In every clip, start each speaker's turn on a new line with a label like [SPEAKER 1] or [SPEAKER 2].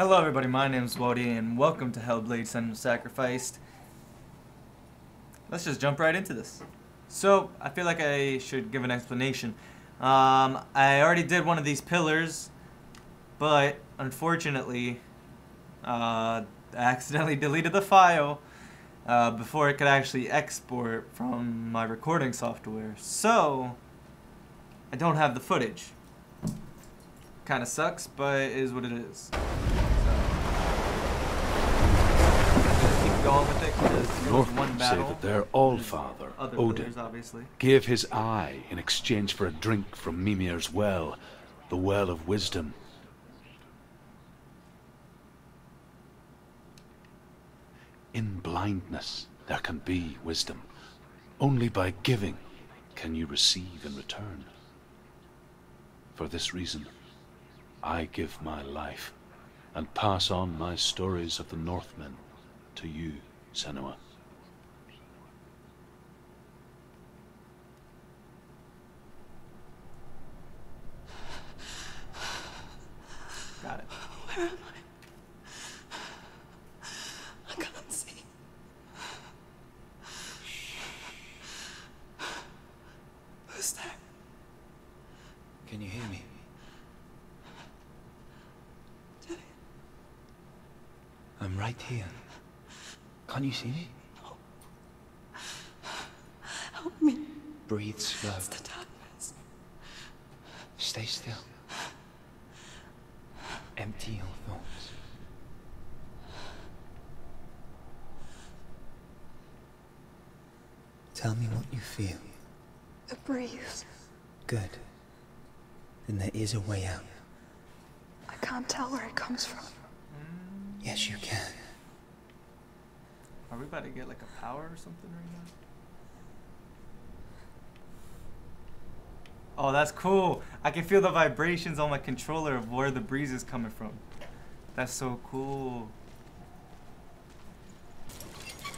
[SPEAKER 1] Hello everybody, my name is Wody and welcome to Hellblade Senua's Sacrificed. Let's just jump right into this. So, I feel like I should give an explanation. Um, I already did one of these pillars, but unfortunately, uh, I accidentally deleted the file uh, before it could actually export from my recording software. So, I don't have the footage. Kind of sucks, but it is what it is. Just going with it because it was one
[SPEAKER 2] Northmen say that their all-father, Odin,
[SPEAKER 1] obviously.
[SPEAKER 2] gave his eye in exchange for a drink from Mimir's well, the Well of Wisdom. In blindness, there can be wisdom. Only by giving can you receive in return. For this reason, I give my life and pass on my stories of the Northmen to you, Senua.
[SPEAKER 1] Got it.
[SPEAKER 3] Where am I? I can't see. Who's there?
[SPEAKER 4] Can you hear me? I'm right here. Can't you see me?
[SPEAKER 3] Help me.
[SPEAKER 4] Breathe slow.
[SPEAKER 3] It's the darkness.
[SPEAKER 4] Stay still. Empty your thoughts. Tell me what you feel.
[SPEAKER 3] A breeze.
[SPEAKER 4] Good. Then there is a way out.
[SPEAKER 3] I can't tell where it comes from.
[SPEAKER 4] Yes, you can.
[SPEAKER 1] Are we about to get like a power or something right now? Oh, that's cool. I can feel the vibrations on my controller of where the breeze is coming from. That's so cool.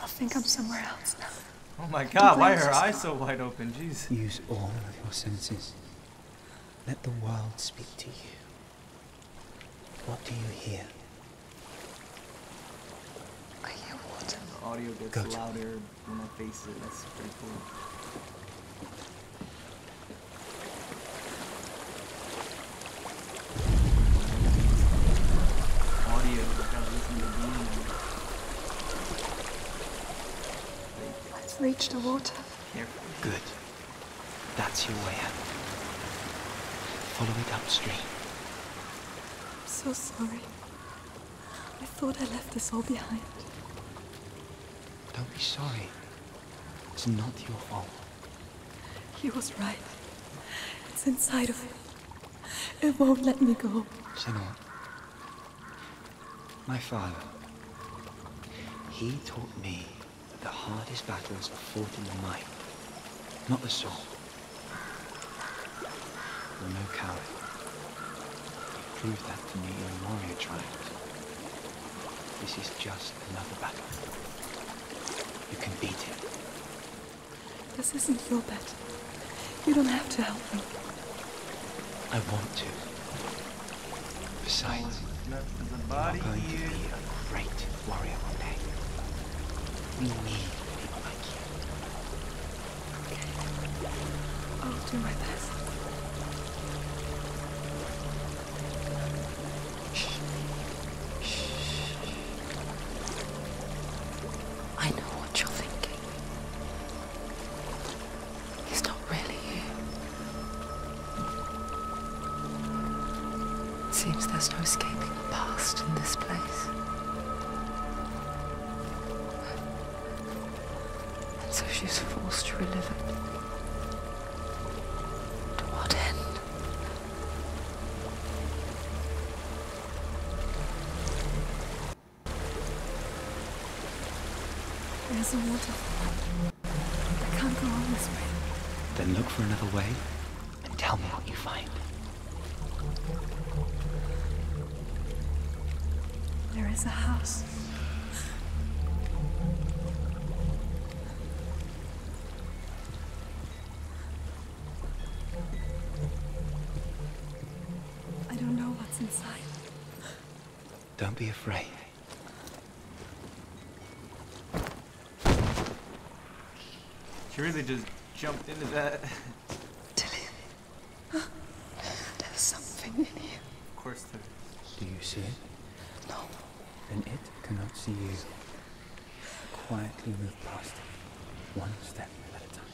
[SPEAKER 3] I think I'm somewhere else now.
[SPEAKER 1] Oh my god, why are her eyes
[SPEAKER 3] just
[SPEAKER 1] so wide open? Jeez.
[SPEAKER 4] Use all of your senses. Let the world speak to you. What do you hear?
[SPEAKER 3] I hear water.
[SPEAKER 1] The audio gets
[SPEAKER 4] Good.
[SPEAKER 1] louder when I face it. That's pretty cool. Audio, you gotta listen to the game.
[SPEAKER 3] I've reached the water.
[SPEAKER 1] Careful.
[SPEAKER 4] Good. That's your way out. Follow it upstream.
[SPEAKER 3] I'm so sorry. I thought I left this all behind.
[SPEAKER 4] Don't be sorry. It's not your fault.
[SPEAKER 3] He was right. It's inside of me. It won't let me go.
[SPEAKER 4] Senua, my father, he taught me that the hardest battles are fought in the mind, not the soul. You're no coward. You proved that to me in warrior trials. This is just another battle. You can beat it.
[SPEAKER 3] This isn't your bet. You don't have to help me.
[SPEAKER 4] I want to. Besides, you're going to be a great warrior one day. We need people like you. Okay.
[SPEAKER 3] I'll do my best. And so she's forced to relive it. To what end? There's a waterfall. I can't go on this way.
[SPEAKER 4] Then look for another way and tell me what you find.
[SPEAKER 3] There is a house. Inside.
[SPEAKER 4] Don't be afraid.
[SPEAKER 1] She really just jumped into that.
[SPEAKER 3] Tilly. There's something in here.
[SPEAKER 1] of course there is.
[SPEAKER 4] Do you see it?
[SPEAKER 3] No.
[SPEAKER 4] Then it cannot see you. Quietly move past it, one step at a time.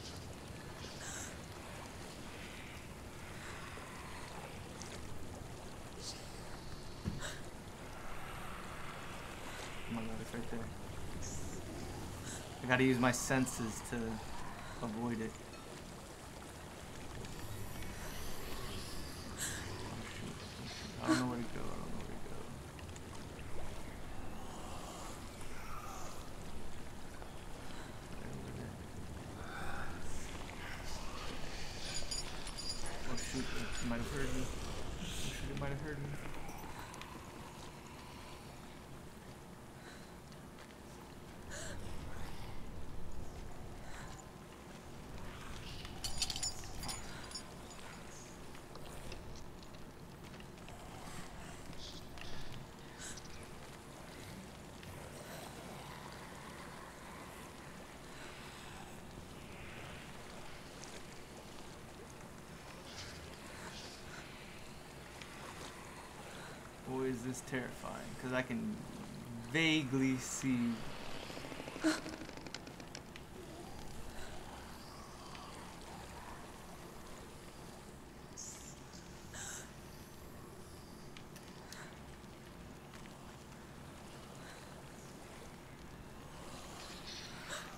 [SPEAKER 1] Oh my god, it's right there. Gotta use my senses to avoid it. I don't know where to go. I don't know where to go. Oh shoot, it might have heard me. Oh shoot, it might have heard me. Is terrifying. Because I can vaguely see.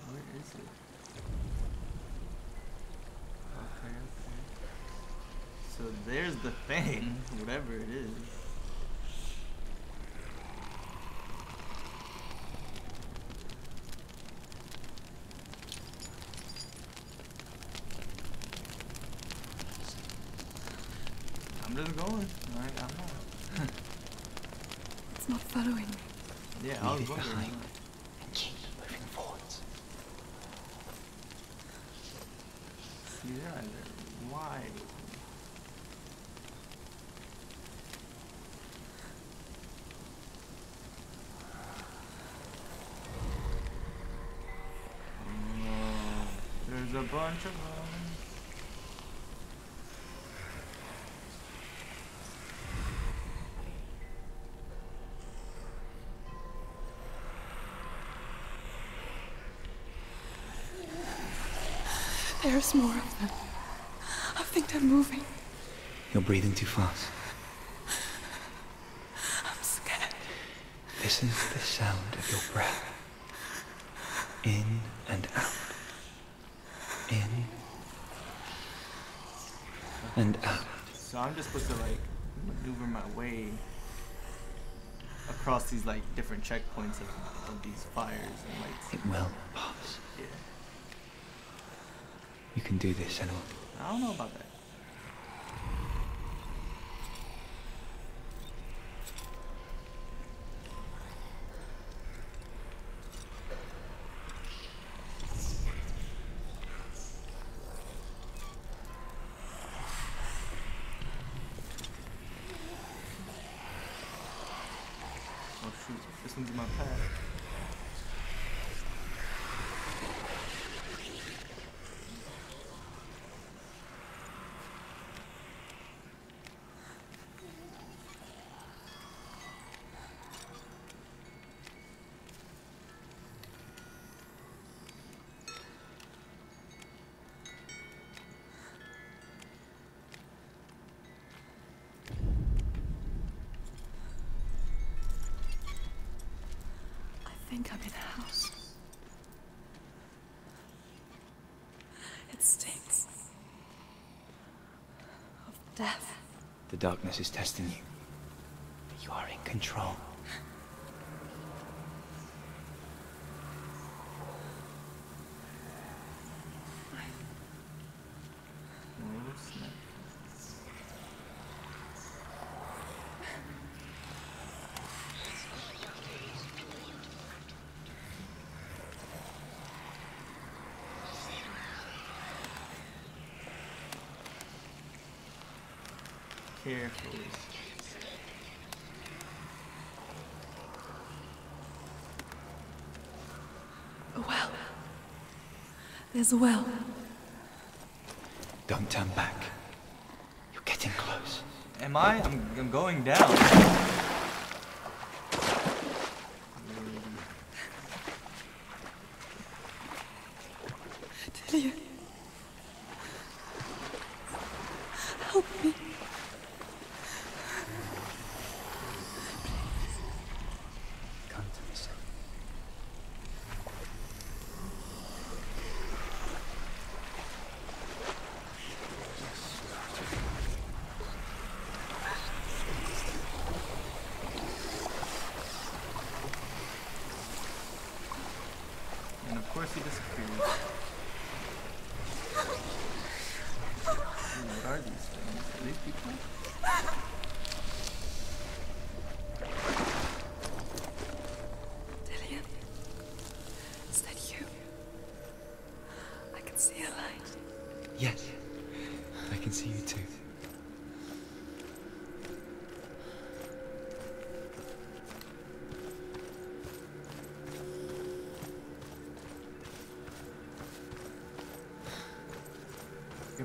[SPEAKER 1] Where is it? Okay, okay. So there's the thing, whatever it is. I'm just going. Alright, I'm not.
[SPEAKER 3] It's not following me.
[SPEAKER 1] Yeah, I was
[SPEAKER 4] Leave it
[SPEAKER 1] wondering.
[SPEAKER 4] behind. And keep moving forwards.
[SPEAKER 1] These are either wide. Oh, There's a bunch of them.
[SPEAKER 3] There's more of them. I think they're moving.
[SPEAKER 4] You're breathing too fast.
[SPEAKER 3] I'm scared.
[SPEAKER 4] This is the sound of your breath. In and out. In and out.
[SPEAKER 1] So I'm just supposed to like maneuver my way across these like different checkpoints of, of these fires and lights.
[SPEAKER 4] It will pass.
[SPEAKER 1] Yeah.
[SPEAKER 4] You can do this, Senua.
[SPEAKER 1] I don't know about that. Oh shoot, this one's in my path.
[SPEAKER 3] I think I'm in a house. It stinks. Of death.
[SPEAKER 4] The darkness is testing you. But you are in control.
[SPEAKER 1] carefully. A well.
[SPEAKER 3] There's a well.
[SPEAKER 4] Don't turn back. You're getting close.
[SPEAKER 1] Am I? I'm, I'm going down. And of course he disappears. Ooh, what are these things? Are these people?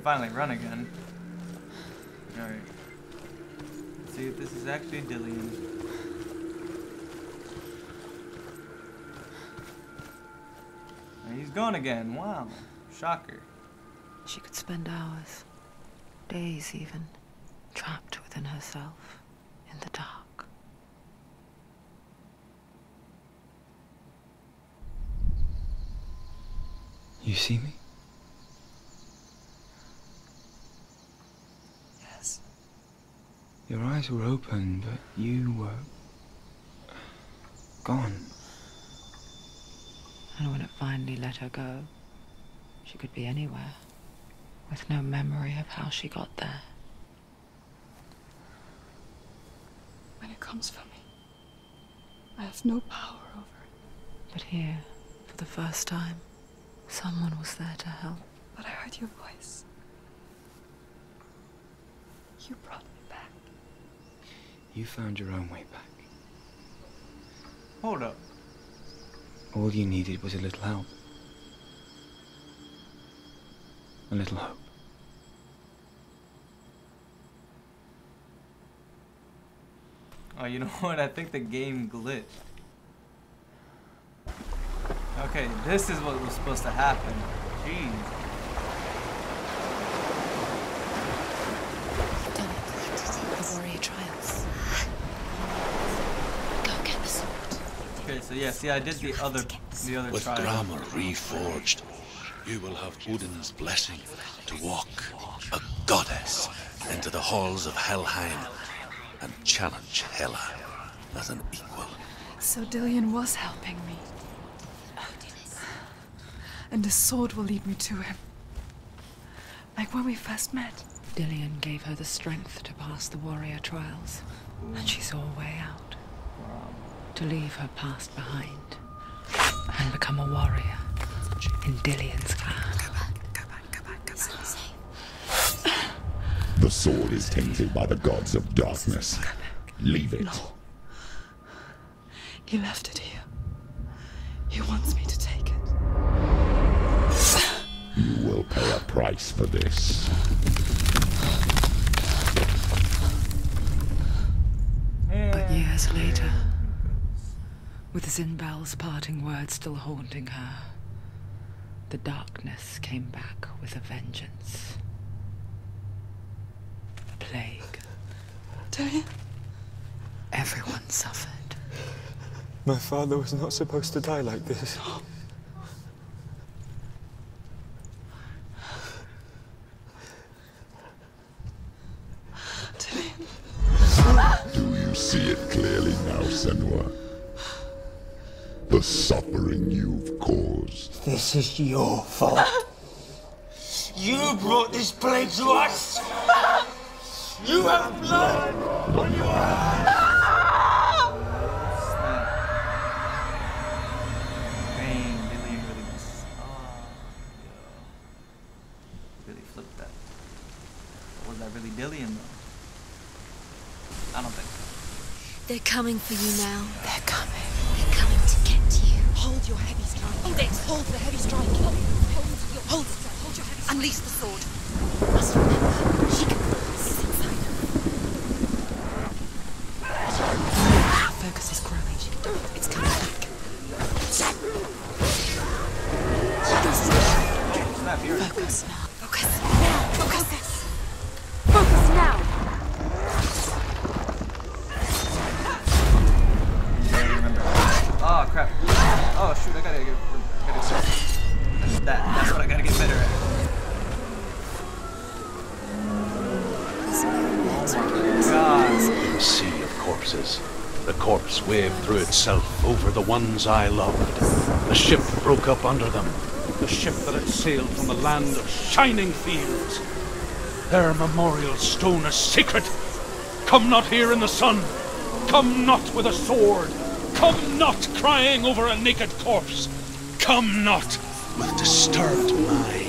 [SPEAKER 1] Finally run again. Alright. See if this is actually Dillion. And he's gone again. Wow. Shocker.
[SPEAKER 5] She could spend hours, days even, trapped within herself, in the dark.
[SPEAKER 4] You see me?
[SPEAKER 3] Yes.
[SPEAKER 4] Your eyes were open, but you were. gone.
[SPEAKER 5] And when it finally let her go, she could be anywhere, with no memory of how she got there.
[SPEAKER 3] When it comes for me, I have no power over it.
[SPEAKER 5] But here, for the first time, someone was there to help.
[SPEAKER 3] But I heard your voice. You brought me back.
[SPEAKER 4] You found your own way back.
[SPEAKER 1] Hold up.
[SPEAKER 4] All you needed was a little help. A little hope.
[SPEAKER 1] Oh, you know what? I think the game glitched. Okay, this is what was supposed to happen. Jeez.
[SPEAKER 5] Done it. The warrior trials. Go get the sword.
[SPEAKER 1] Okay, so yeah, see, I did the other, the other
[SPEAKER 2] With
[SPEAKER 1] trial.
[SPEAKER 2] Gramr reforged, you will have Odin's blessing to walk a goddess into the halls of Helheim and challenge Hela as an equal.
[SPEAKER 3] So Dillion was helping me. And the sword will lead me to him. Like when we first met.
[SPEAKER 5] Dillion gave her the strength to pass the warrior trials, and she saw a way out. To leave her past behind and become a warrior in Dillion's clan.
[SPEAKER 6] The sword is tainted by the gods of darkness. Leave it.
[SPEAKER 3] He left it here. He wants me to take it.
[SPEAKER 6] You will pay a price for this.
[SPEAKER 5] But years later, with Zynbel's parting words still haunting her, the darkness came back with a vengeance. A plague.
[SPEAKER 3] Dillion?
[SPEAKER 5] Everyone suffered.
[SPEAKER 4] My father was not supposed to die like this.
[SPEAKER 6] Oh. Suffering you've caused.
[SPEAKER 7] This is your fault. You brought this plague to us. You have blood on your hands.
[SPEAKER 1] Dang, Dillion really was. Oh, yo. Really flipped that. Was that really Dillion though? I don't think so.
[SPEAKER 8] They're coming for you now.
[SPEAKER 5] They're
[SPEAKER 3] your heavy strike. Hold it. Hold the heavy strike. Hold your
[SPEAKER 8] Hold it. Hold your head. Unleash the sword.
[SPEAKER 2] Corpses, the corpse waved through itself over the ones I loved. The ship broke up under them. The ship that had sailed from the land of shining fields. Their memorial stone is sacred. Come not here in the sun. Come not with a sword. Come not crying over a naked corpse. Come not with disturbed mind.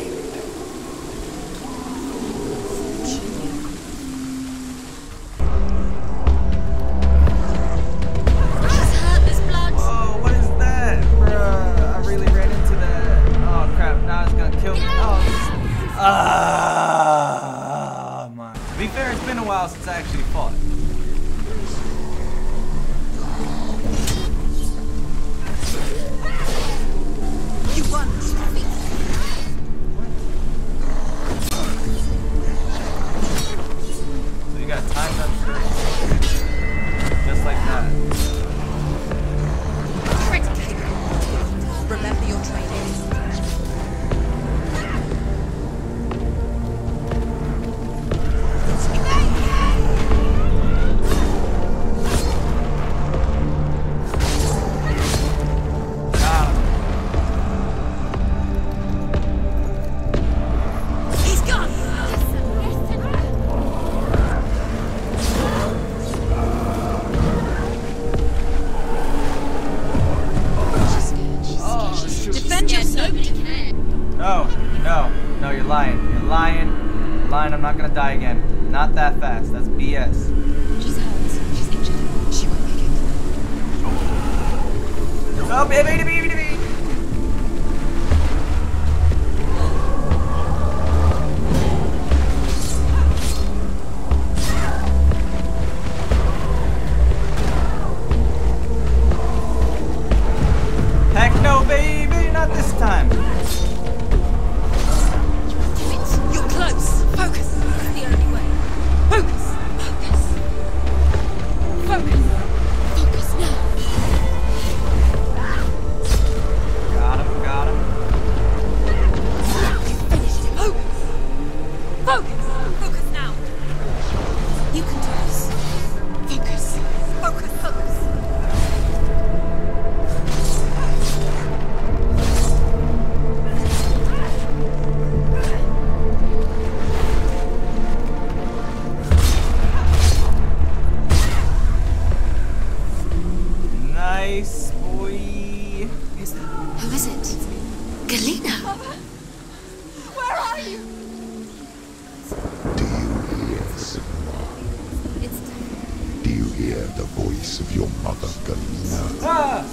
[SPEAKER 6] Hear the voice of your mother, Galena?
[SPEAKER 1] Ah!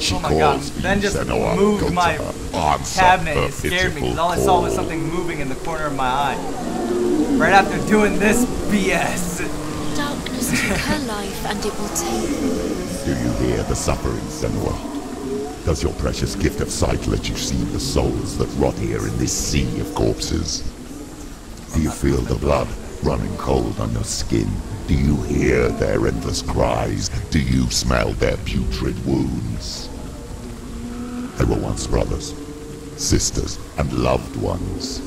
[SPEAKER 6] She
[SPEAKER 1] Oh my
[SPEAKER 6] calls for
[SPEAKER 1] Ben just
[SPEAKER 6] Senua.
[SPEAKER 1] moved
[SPEAKER 6] Go
[SPEAKER 1] my
[SPEAKER 6] her. Answer
[SPEAKER 1] cabinet.
[SPEAKER 6] her
[SPEAKER 1] It scared me because all I saw was something moving in the corner of my eye. Right after doing this BS.
[SPEAKER 8] Darkness took her life and it will take.
[SPEAKER 6] Do you hear the suffering, Senua? Does your precious gift of sight let you see the souls that rot here in this sea of corpses? Do you feel the blood running cold on your skin? Do you hear their endless cries? Do you smell their putrid wounds? They were once brothers, sisters, and loved ones.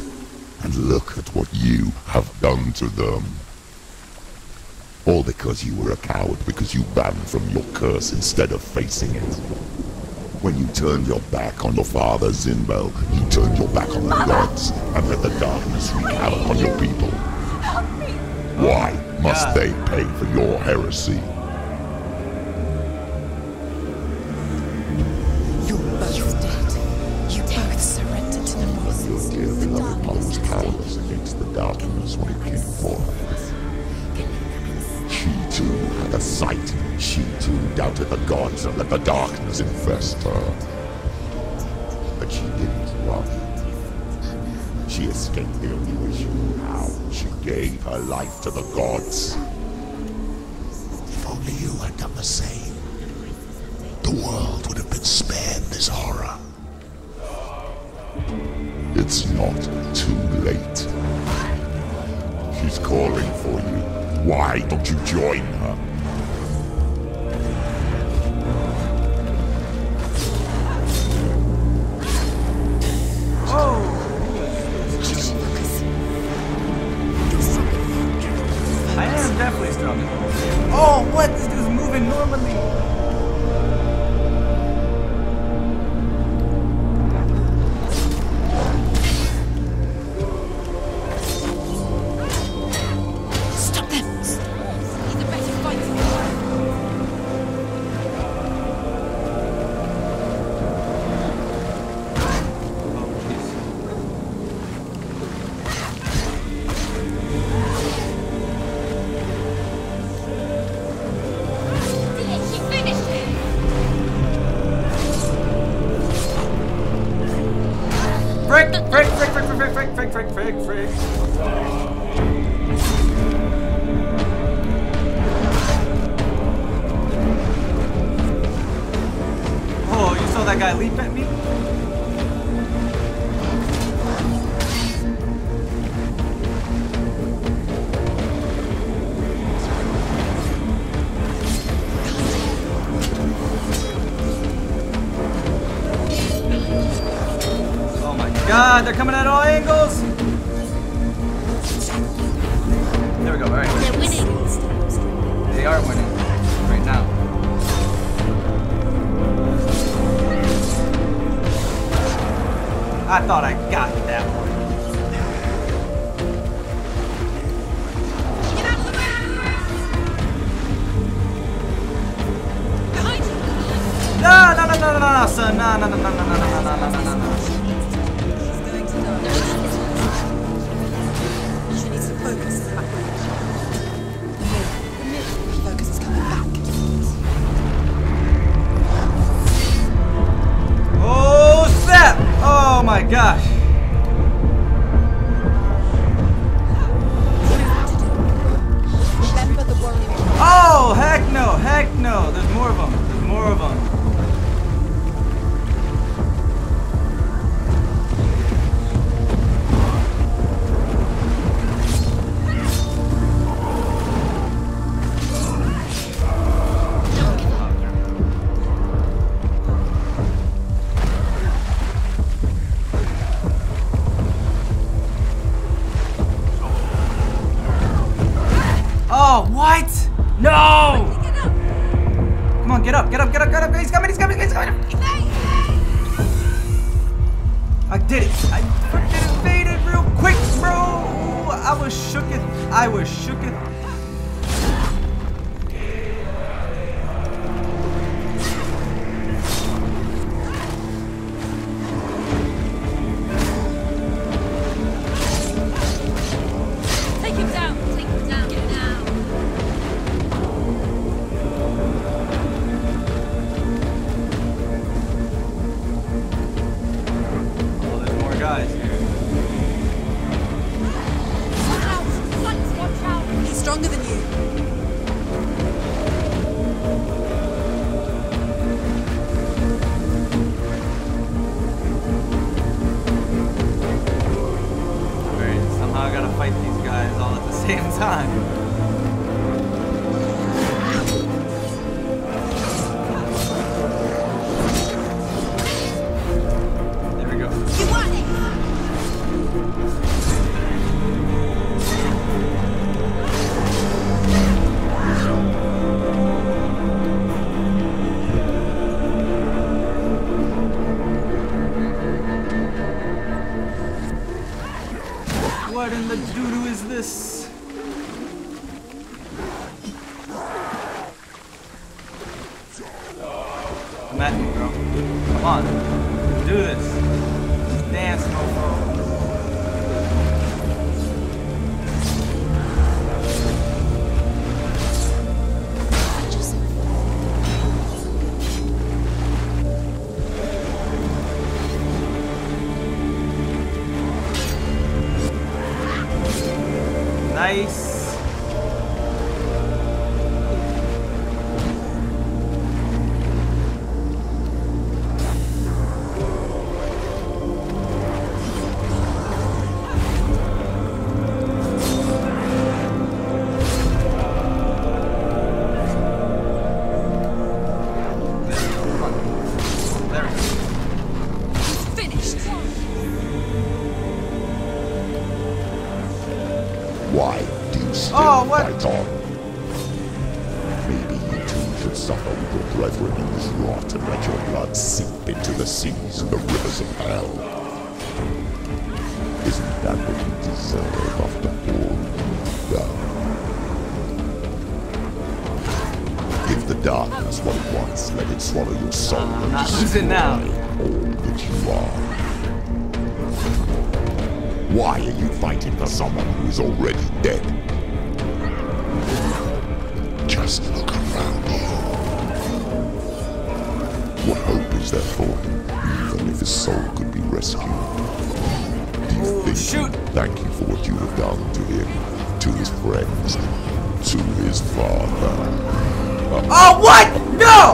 [SPEAKER 6] And look at what you have done to them. All because you were a coward because you ran from your curse instead of facing it. When you turned your back on your father Zynbel, you turned your back on the gods and let the darkness wreak havoc on your people. Why must they pay for your heresy?
[SPEAKER 8] You're both. You both surrendered to the
[SPEAKER 6] Your dear
[SPEAKER 8] The
[SPEAKER 6] beloved mother was powerless against the darkness when it came forth. She too had a sight. She too doubted the gods and let the darkness infest her. But she didn't run. She escaped the only way she knew how. She gave her life to the gods. If only you had done the same, the world would have been spared this horror. It's not too late. She's calling for you. Why don't you join her?
[SPEAKER 1] Stronger. Oh, what? This dude's moving normally. God, they're coming at all angles! There we go, alright.
[SPEAKER 8] They're winning.
[SPEAKER 1] They are winning. Right now. I thought I got that one.
[SPEAKER 8] Get out of the way! Behind you!
[SPEAKER 1] No, no, no, no, no, no, no, son. No, no, no, no, no, no, no, no, no, no, no, gosh. Fight on?
[SPEAKER 6] Maybe you too should suffer with your brethren in this rot and let your blood seep into the seas and the rivers of hell. Isn't that what you deserve after all you've done? Give the darkness what it wants, let it swallow your soul and
[SPEAKER 1] not losing now.
[SPEAKER 6] destroy all that you are. Why are you fighting for someone who is already dead? Just look around you. What hope is there for him, even if his soul could be rescued? Do you think
[SPEAKER 1] shoot.
[SPEAKER 6] thank you for what you have done to him, to his friends, to his father?
[SPEAKER 1] Oh, what? No!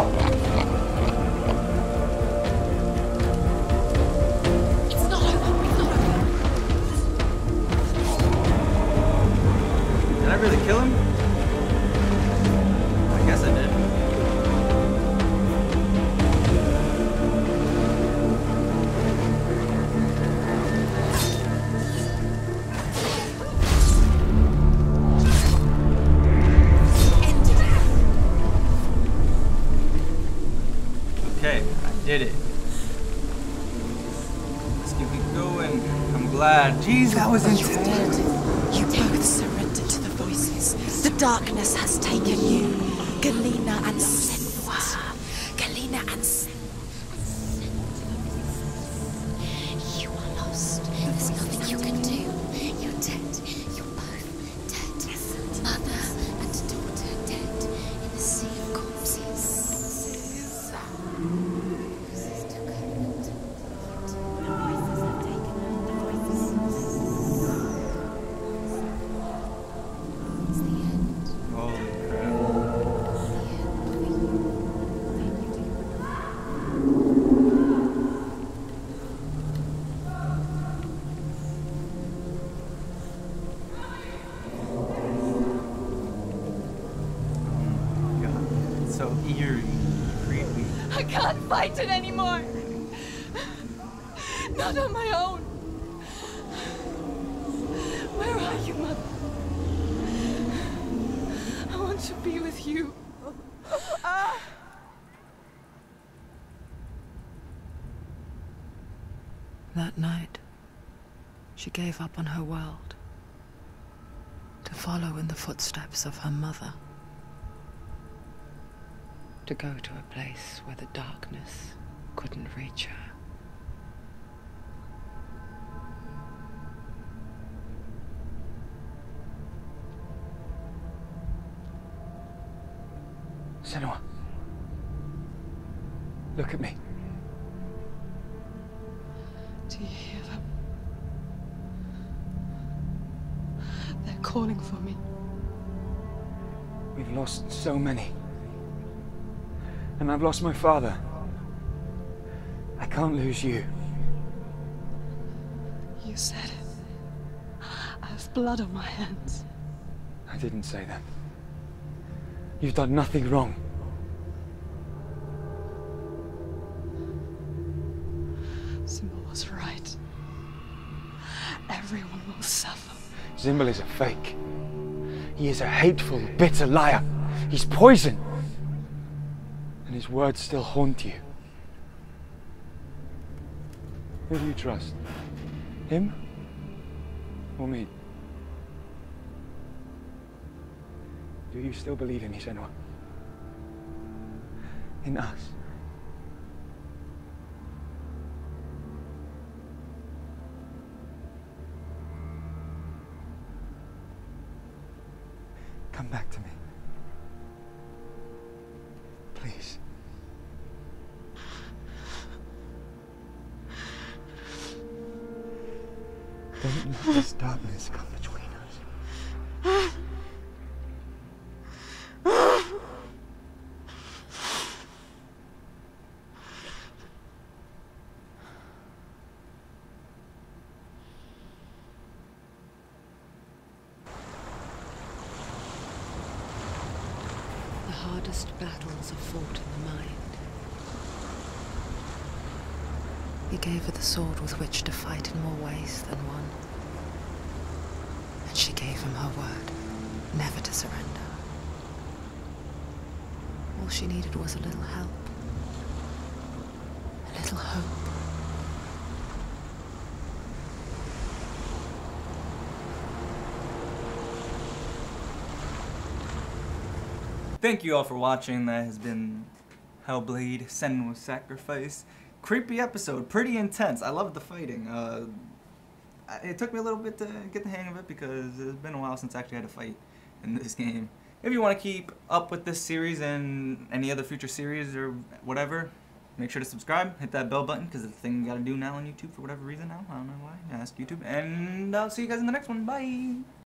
[SPEAKER 3] Fight it anymore. Not on my own. Where are you, Mother? I want to be with you.
[SPEAKER 5] That night, she gave up on her world to follow in the footsteps of her mother. To go to a place where the darkness couldn't reach her.
[SPEAKER 4] I've lost my father. I can't lose you.
[SPEAKER 3] You said it. I have blood on my hands.
[SPEAKER 4] I didn't say that. You've done nothing wrong.
[SPEAKER 3] Zynbel was right. Everyone will suffer.
[SPEAKER 4] Zynbel is a fake. He is a hateful, bitter liar. He's poison. And his words still haunt you. Who do you trust? Him? Or me? Do you still believe in me, Senua? In us? Come back to me. This darkness come between us.
[SPEAKER 5] The hardest battles are fought in the mind. He gave her the sword with which to fight in more ways than one. Gave him her word, never to surrender. All she needed was a little help. A little hope.
[SPEAKER 1] Thank you all for watching. That has been Hellblade: Senua's Sacrifice. Creepy episode, pretty intense. I love the fighting. Uh, it took me a little bit to get the hang of it because it's been a while since I actually had a fight in this game. If you want to keep up with this series and any other future series or whatever, make sure to subscribe. Hit that bell button because it's the thing you got to do now on YouTube for whatever reason now. I don't know why. Ask YouTube. And I'll see you guys in the next one. Bye.